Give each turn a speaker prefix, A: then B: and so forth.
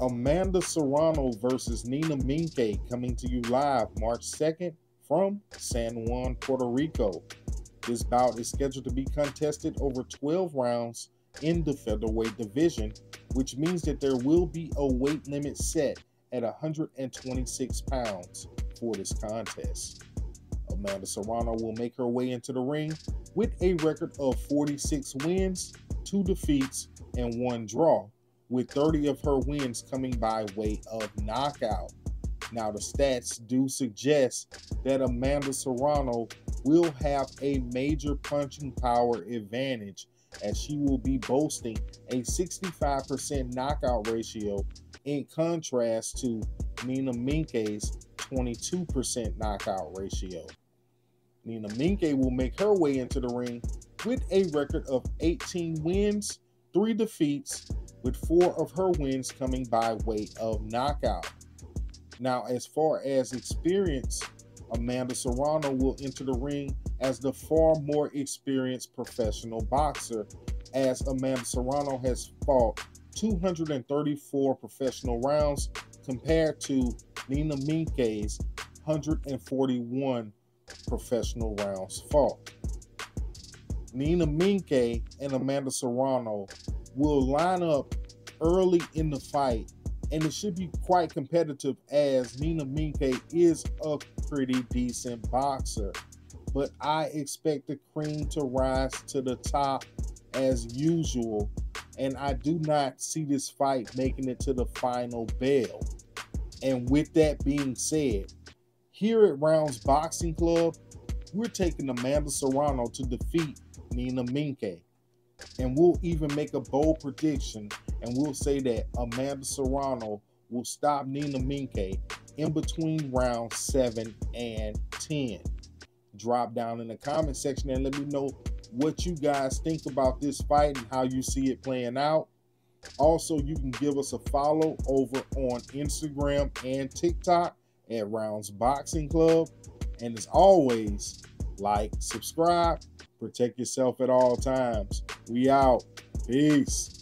A: Amanda Serrano versus Nina Meinke coming to you live March 2nd from San Juan, Puerto Rico. This bout is scheduled to be contested over 12 rounds in the featherweight division, which means that there will be a weight limit set at 126 pounds for this contest. Amanda Serrano will make her way into the ring with a record of 46 wins, 2 defeats, and 1 draw, with 30 of her wins coming by way of knockout. Now, the stats do suggest that Amanda Serrano will have a major punching power advantage as she will be boasting a 65% knockout ratio in contrast to Nina Meinke's 22% knockout ratio. Nina Meinke will make her way into the ring with a record of 18 wins, 3 defeats, with 4 of her wins coming by way of knockout. Now, as far as experience, Amanda Serrano will enter the ring as the far more experienced professional boxer, as Amanda Serrano has fought 234 professional rounds compared to Nina Meinke's 141 professional rounds fought. Nina Meinke and Amanda Serrano will line up early in the fight, and it should be quite competitive as Nina Meinke is a pretty decent boxer. But I expect the cream to rise to the top as usual, and I do not see this fight making it to the final bell. And with that being said, here at Rounds Boxing Club, we're taking Amanda Serrano to defeat Nina Meinke. And we'll even make a bold prediction and we'll say that Amanda Serrano will stop Nina Meinke in between rounds 7 and 10. Drop down in the comment section and let me know what you guys think about this fight and how you see it playing out. Also, you can give us a follow over on Instagram and TikTok at Rounds Boxing Club. And as always, like, subscribe, protect yourself at all times. We out. Peace.